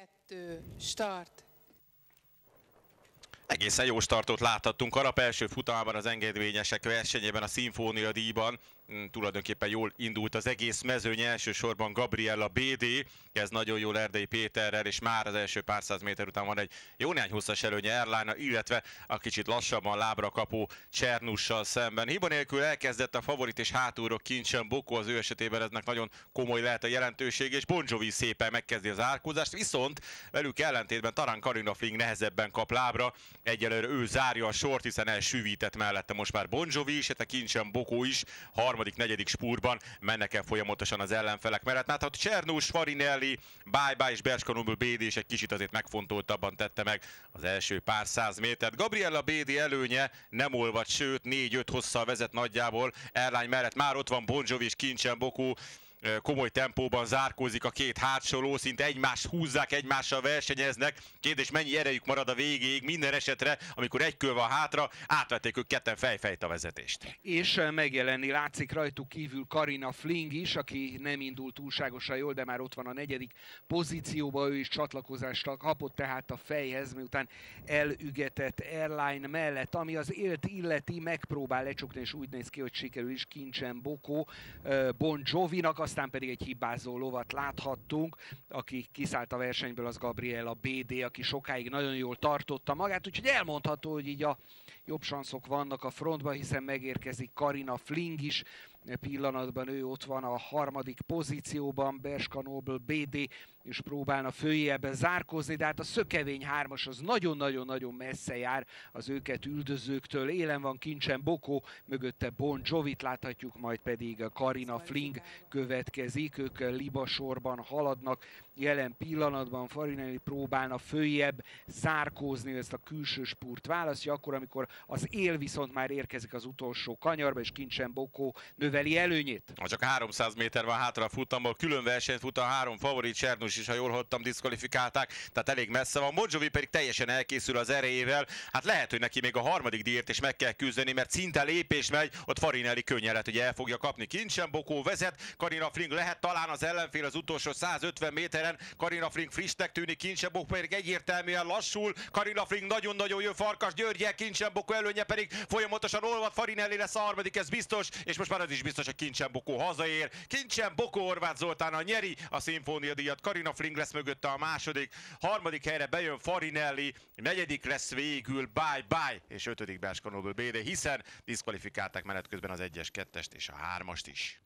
Kettő, start. Egészen jó startot láthattunk. Arap első futamában az engedményesek versenyében a Szimfónia díjban. Mm, tulajdonképpen jól indult az egész mezőny, elsősorban Gabriella BD, ez nagyon jól Erdei Péterrel, és már az első pár száz méter után van egy jó néhány hosszas előnye Erlána, illetve a kicsit lassabban lábra kapó Csernussal szemben. Hiba nélkül elkezdett a favorit, és hátulról kincsen Boko az ő esetében eznek nagyon komoly lehet a jelentőség, és Bon Jovi szépen megkezdi az árkózást, viszont velük ellentétben Tarán Karina Fling nehezebben kap lábra, egyelőre ő zárja a sort, hiszen elsűvített mellette most már Bon Jovi is, a kincsen Boko is, harmadik, negyedik spúrban mennek el folyamatosan az ellenfelek mellett. Hát ha Csernus, Farinelli, Bye és Berskonobil BD is egy kicsit azért megfontoltabban tette meg az első pár száz métert. Gabriella BD előnye nem olvad, sőt 4-5 hosszal vezet nagyjából. Erlány mellett már ott van Bon Jovi és Kincsen Boku komoly tempóban zárkózik a két ló, szinte egymást húzzák, egymással versenyeznek. Kérdés, mennyi erejük marad a végéig, minden esetre, amikor egy kör van hátra, átvették ők ketten fejfejt a vezetést. És megjelenni látszik rajtuk kívül Karina Fling is, aki nem indult túlságosan jól, de már ott van a negyedik pozícióban, ő is csatlakozást kapott tehát a fejhez, miután elügetett Airline mellett, ami az élt illeti, megpróbál lecsukni, és úgy néz ki, hogy sikerül is Kincsen Boko, Bon Jovinak, aztán pedig egy hibázó lovat láthattunk, aki kiszállt a versenyből, az Gabriela BD, aki sokáig nagyon jól tartotta magát, úgyhogy elmondható, hogy így a jobb sanszok vannak a frontban, hiszen megérkezik Karina Fling is, pillanatban ő ott van a harmadik pozícióban, Berska Nobel BD, és próbálna följebb zárkozni, de hát a szökevény hármas az nagyon-nagyon-nagyon messze jár az őket üldözőktől. Élen van kincsen Boko, mögötte Bon Jovit láthatjuk, majd pedig Karina Fling következik, ők liba sorban haladnak. Jelen pillanatban Farinelli próbálna följebb zárkózni ezt a külső spurt választja, akkor, amikor az él viszont már érkezik az utolsó kanyarba, és kincsen Boko növeli előnyét. Ha csak 300 méter van hátra a futamból, külön versenyt fut a három favorit, Csernus is, ha jól hallottam, diszkvalifikálták, tehát elég messze van. Modzsovi pedig teljesen elkészül az erejével. Hát lehet, hogy neki még a harmadik díjért is meg kell küzdeni, mert szinte lépés megy, ott Farinelli könnyen lehet, hogy el fogja kapni. Kincsen Bokó vezet, Karina Fling lehet talán az ellenfél az utolsó 150 méteren. Karina Fling frissnek tűnik, Kincsen Bokó pedig egyértelműen lassul. Karina Fling nagyon-nagyon jó Farkas Györgyel, Kincsen Bokó előnye pedig folyamatosan olvad. Farinelli lesz a harmadik, ez biztos, és most már az is biztos, hogy Kincsen Bokó hazaér. Kincsen Bokó Horváth a nyeri a szimfónia díjat. Karina Fling lesz mögötte a második, harmadik helyre bejön Farinelli, negyedik lesz végül Bye Bye, és ötödik Báska Nobel BD, hiszen diszkvalifikálták menet közben az egyes, kettest és a hármast is.